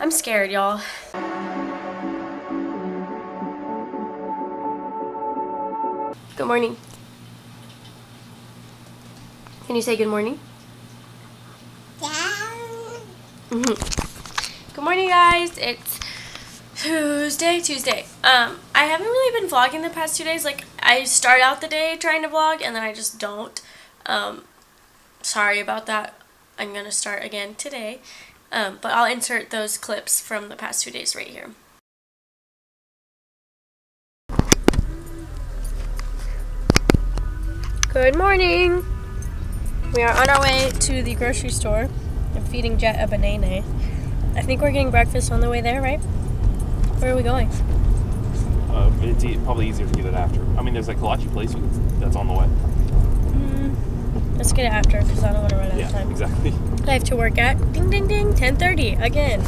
I'm scared, y'all. Good morning. Can you say good morning? Mhm. Good morning, guys. It's Tuesday, Tuesday. Um, I haven't really been vlogging the past two days. Like, I start out the day trying to vlog, and then I just don't. Um, sorry about that. I'm gonna start again today. Um, but I'll insert those clips from the past two days right here. Good morning. We are on our way to the grocery store. I'm feeding Jet a banana. I think we're getting breakfast on the way there, right? Where are we going? Uh, it's e- probably easier to get it after. I mean, there's a kolache place that's on the way. Mm, let's get it after because I don't want to run out Yeah, of time. exactly. I have to work at ding ding ding 10:30 again.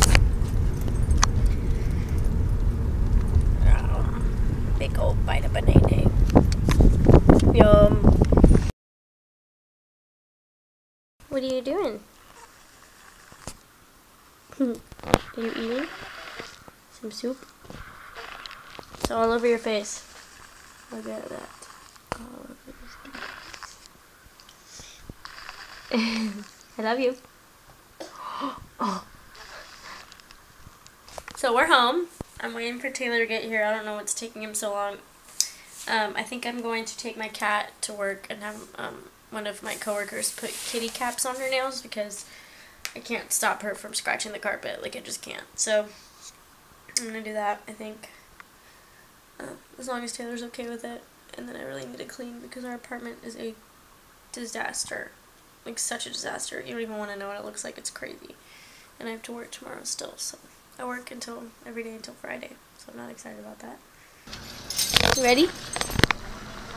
Um, big old bite of banana. Yum. What are you doing? are you eating some soup? It's all over your face. Look at that. I love you. Oh. So we're home. I'm waiting for Taylor to get here. I don't know what's taking him so long. Um, I think I'm going to take my cat to work and have um, one of my coworkers put kitty caps on her nails because I can't stop her from scratching the carpet. Like, I just can't. So, I'm going to do that, I think. Uh, as long as Taylor's okay with it. And then I really need to clean because our apartment is a disaster like such a disaster. You don't even want to know what it looks like. It's crazy. And I have to work tomorrow still, so I work until every day until Friday. So I'm not excited about that. You ready?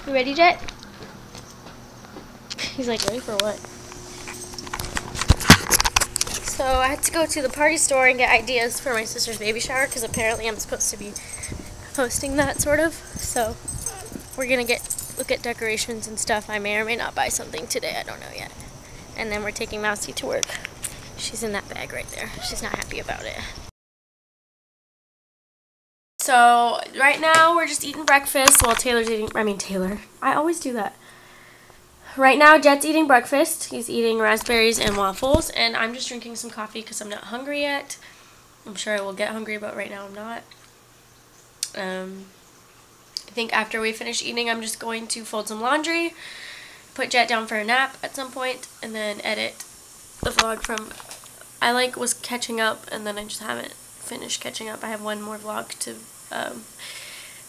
You ready, Jet? He's like, ready for what? So I had to go to the party store and get ideas for my sister's baby shower because apparently I'm supposed to be hosting that sort of. So we're gonna get look at decorations and stuff. I may or may not buy something today. I don't know yet. And then we're taking Mousy to work. She's in that bag right there. She's not happy about it. So right now we're just eating breakfast while Taylor's eating. I mean Taylor. I always do that. Right now Jet's eating breakfast. He's eating raspberries and waffles, and I'm just drinking some coffee because I'm not hungry yet. I'm sure I will get hungry, but right now I'm not. Um, I think after we finish eating, I'm just going to fold some laundry, put Jet down for a nap at some point, and then edit the vlog from. I like was catching up, and then I just haven't finished catching up. I have one more vlog to um,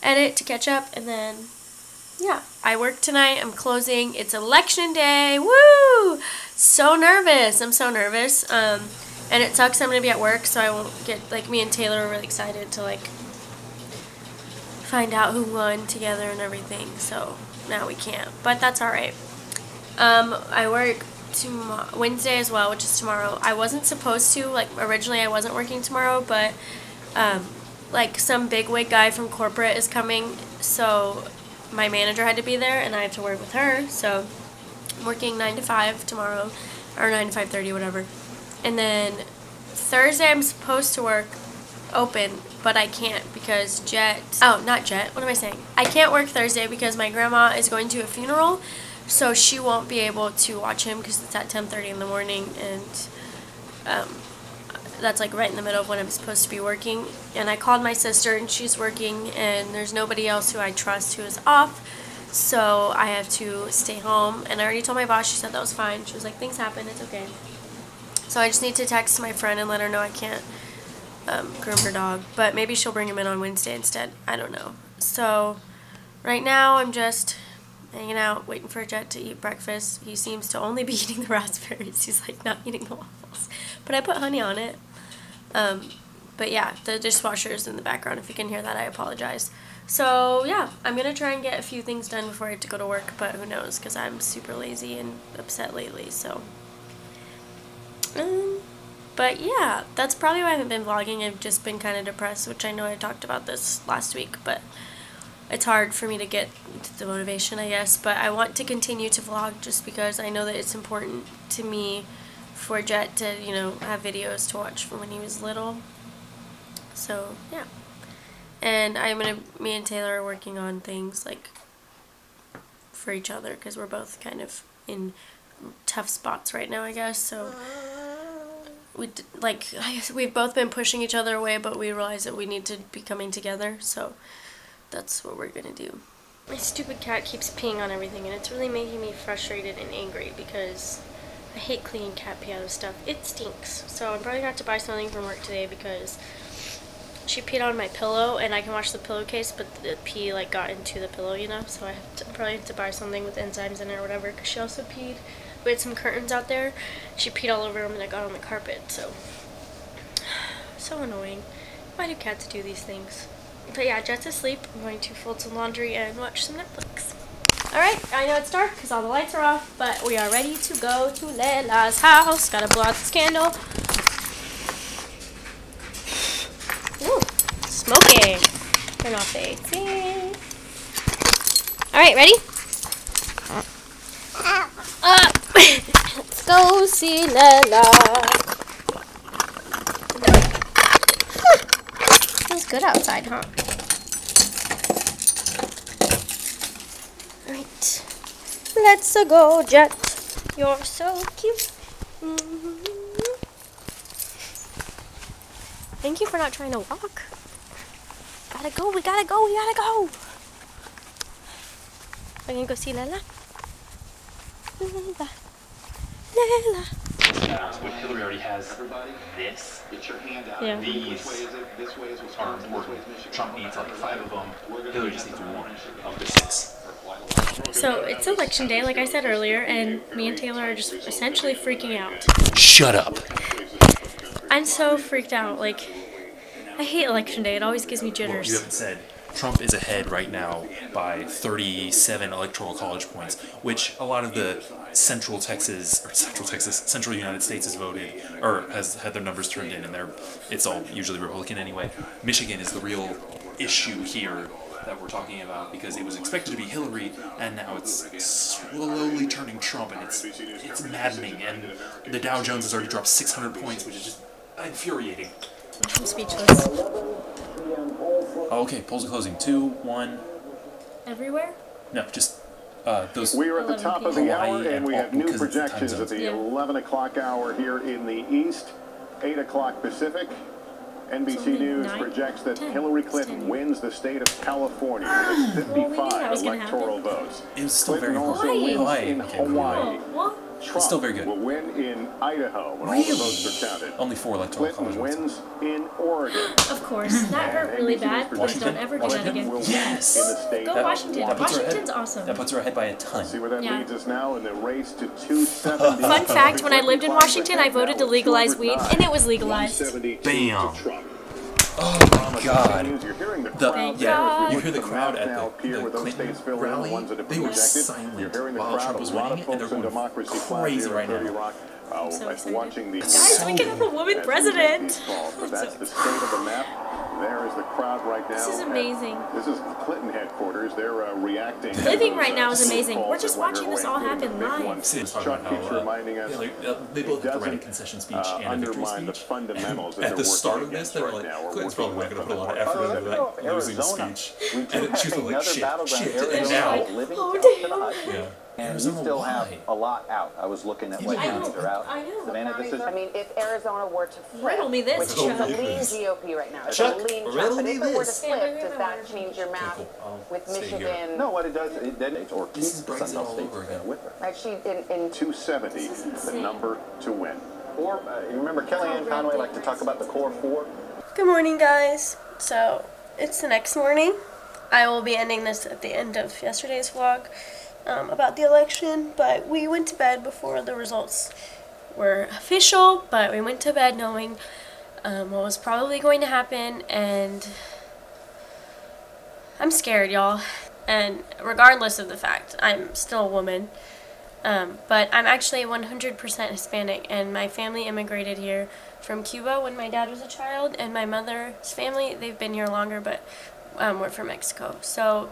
edit to catch up, and then yeah, I work tonight. I'm closing. It's election day. Woo! So nervous. I'm so nervous. Um, and it sucks. I'm gonna be at work, so I won't get like me and Taylor are really excited to like find out who won together and everything. So now we can't, but that's all right. Um, I work tomorrow, Wednesday as well, which is tomorrow. I wasn't supposed to. Like originally, I wasn't working tomorrow, but um, like some bigwig guy from corporate is coming, so my manager had to be there, and I have to work with her. So I'm working nine to five tomorrow, or nine to five thirty, whatever. And then Thursday, I'm supposed to work open, but I can't because Jet. Oh, not Jet. What am I saying? I can't work Thursday because my grandma is going to a funeral, so she won't be able to watch him because it's at 10:30 in the morning, and um, that's like right in the middle of when I'm supposed to be working. And I called my sister, and she's working, and there's nobody else who I trust who is off. So I have to stay home, and I already told my boss. She said that was fine. She was like, "Things happen. It's okay." So I just need to text my friend and let her know I can't um, groom her dog. But maybe she'll bring him in on Wednesday instead. I don't know. So right now I'm just hanging out, waiting for Jet to eat breakfast. He seems to only be eating the raspberries. He's like not eating the waffles. But I put honey on it. Um, but yeah, the dishwasher is in the background. If you can hear that, I apologize. So yeah, I'm going to try and get a few things done before I have to go to work. But who knows, because I'm super lazy and upset lately. So... Um, but yeah, that's probably why I haven't been vlogging. I've just been kind of depressed, which I know I talked about this last week, but it's hard for me to get the motivation, I guess. But I want to continue to vlog just because I know that it's important to me for Jet to, you know, have videos to watch from when he was little. So yeah, and I'm gonna me and Taylor are working on things like for each other because we're both kind of in tough spots right now, I guess. So we like I guess we've both been pushing each other away, but we realize that we need to be coming together. So that's what we're gonna do. My stupid cat keeps peeing on everything, and it's really making me frustrated and angry because I hate cleaning cat pee out of stuff. It stinks. So I'm probably gonna have to buy something from work today because she peed on my pillow, and I can wash the pillowcase, but the pee like got into the pillow, you know. So I have to probably have to buy something with enzymes in it or whatever. Because she also peed. We had some curtains out there. She peed all over them, and it got on the carpet. So so annoying. Why do cats do these things? But yeah, Jet's asleep. I'm going to fold some laundry and watch some Netflix. Alright, I know it's dark because all the lights are off, but we are ready to go to Leila's house. Gotta blow out this candle. Ooh, smoking. Turn off the AC. Alright, ready? Uh, let's go see Leila. Good outside, huh? Right. Let's -a go, Jet. You're so cute. Mhm. Thank you for not trying to walk. Gotta go, we gotta go, we gotta go. We're gonna go see Lela. Lela. Lela. What Hillary already has this. Get your hand out. Yeah. These Which way is it? This way is are Wisconsin. This way important. is Michigan. Trump needs like five of them. Hillary just needs one of the six. So it's election day, like I said earlier, and me and Taylor are just essentially freaking out. Shut up. I'm so freaked out. Like, I hate election day. It always gives me You jitters. haven't said Trump is ahead right now by 37 electoral college points, which a lot of the Central Texas or Central Texas, Central United States has voted or has had their numbers turned in, and they're it's all usually Republican anyway. Michigan is the real issue here that we're talking about because it was expected to be Hillary, and now it's slowly turning Trump, and it's it's maddening. And the Dow Jones has already dropped 600 points, which is just infuriating. I'm speechless. Oh, okay, polls are closing. Two, one. Everywhere? No, just uh, those. We are at the 11 top of the hour, and and we have new because it's the projections at the Yeah. 11 o'clock hour here in the east, 8 o'clock Pacific. NBC News nine? projects that 10. Hillary Clinton 10. wins the state of California with Well, we 55 electoral votes. It was still Clinton very also Hawaii. wins Hawaii, in okay. Hawaii. What? Trump still very good. will win in Idaho when all the votes are counted. Only four electoral college Clinton votes. wins in Oregon. Of course. That hurt really bad. Please don't ever do that again. Yes! in the state Go of Washington. That puts her ahead- Washington's awesome. That puts her ahead by a ton. See where that Yeah. leads us now in the race to 270. Fun fact, when I lived in Washington, I voted to legalize weed, and it was legalized. 172 Bam. To Trump. Oh my God. The The, Thank yeah, God. you hear the crowd at the, the Clinton states filling in, the rally. ones that have They were silent the while Trump was winning, and they're going crazy right now. Rock, uh, so excited. Guys, we can have a woman as we make president. These calls. But I'm that's so the state of the map. There is the crowd right now. This is at- amazing. This is Clinton headquarters. They're uh, reacting. Living right now is amazing. We're just watching this all happen live. one. See, Chuck keeps uh, reminding us yeah, like, uh, they both it had to write a concession speech uh, and a victory undermine the speech. fundamentals that At the start of this, they were like, now. Clinton's probably not going to put a lot of effort into that losing speech. And she's like, shit, shit, and now now, Oh, damn. yeah. And Arizona, we still why? have a lot out. I was looking at what I counties know, are out. I know. Savannah, this is I mean, if Arizona were to flip, Riddle me this, which is a lean GOP right now, it's Chuck, a lean riddle Trump, but me if it were to this. flip, does that change your map with. Michigan? no, what it does, it then or keep This the Brexit Sun Belt all states with her. Actually, in, in 270, the number to win. Or uh, you remember Kellyanne Conway like to talk about the core four. Good morning, guys. So, it's the next morning. I will be ending this at the end of yesterday's vlog um, about the election, but we went to bed before the results were official, but we went to bed knowing um, what was probably going to happen, and I'm scared, y'all. And regardless of the fact, I'm still a woman. Um, but I'm actually 100% Hispanic, and my family immigrated here from Cuba when my dad was a child, and my mother's family, they've been here longer, but um, we're from Mexico. So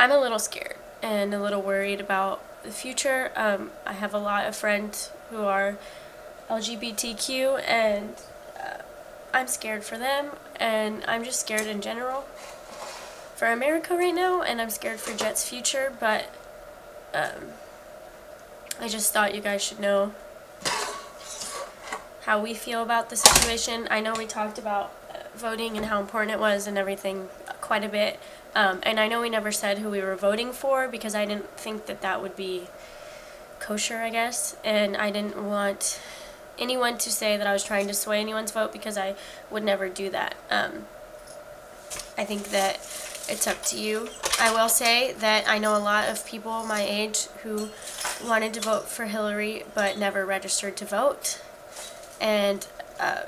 I'm a little scared and a little worried about the future. Um, I have a lot of friends who are LGBTQ, and I'm scared for them, and I'm just scared in general for America right now, and I'm scared for Jet's future, but um, I just thought you guys should know how we feel about the situation. I know we talked about uh, voting and how important it was and everything quite a bit, um, and I know we never said who we were voting for because I didn't think that that would be kosher, I guess, and I didn't want anyone to say that I was trying to sway anyone's vote because I would never do that. Um, I think that it's up to you. I will say that I know a lot of people my age who wanted to vote for Hillary but never registered to vote. And uh,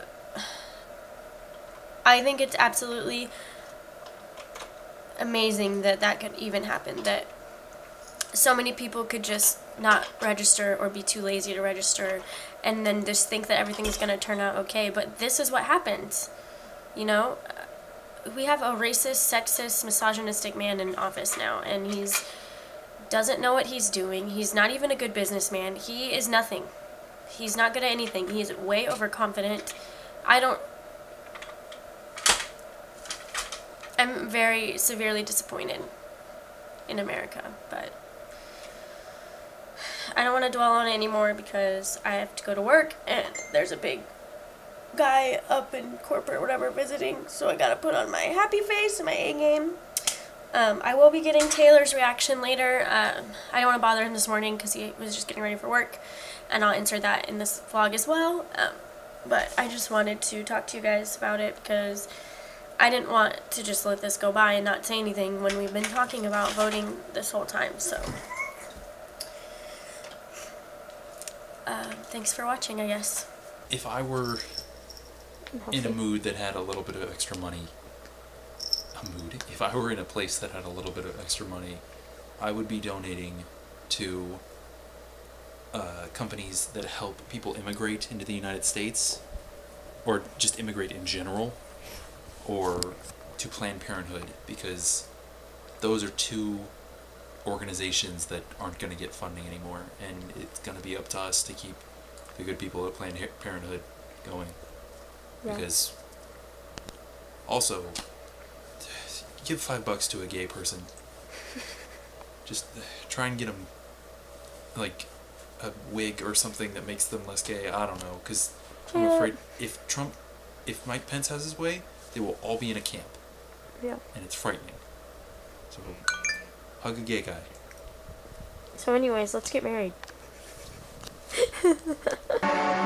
I think it's absolutely amazing that that could even happen. That so many people could just not register or be too lazy to register and then just think that everything is going to turn out okay. But this is what happens. You know, uh, we have a racist, sexist, misogynistic man in office now, and he's doesn't know what he's doing. He's not even a good businessman. He is nothing. He's not good at anything. He's way overconfident. I don't. I'm very severely disappointed in America, but I don't want to dwell on it anymore because I have to go to work and there's a big guy up in corporate whatever visiting, so I gotta put on my happy face and my A game. Um, I will be getting Taylor's reaction later. Um, I don't want to bother him this morning because he was just getting ready for work, and I'll insert that in this vlog as well. Um, but I just wanted to talk to you guys about it because I didn't want to just let this go by and not say anything when we've been talking about voting this whole time. So, uh, thanks for watching, I guess. If I were in a mood that had a little bit of extra money, a mood, if I were in a place that had a little bit of extra money, I would be donating to uh, companies that help people immigrate into the United States, or just immigrate in general, or to Planned Parenthood, because those are two organizations that aren't going to get funding anymore, and it's going to be up to us to keep the good people at Planned Parenthood going. Yeah. Because also, give five bucks to a gay person. Just try and get them like a wig or something that makes them less gay. I don't know, because I'm afraid if Trump, if Mike Pence has his way, they will all be in a camp, Yeah. and it's frightening. So, hug a gay guy. So, anyways, let's get married.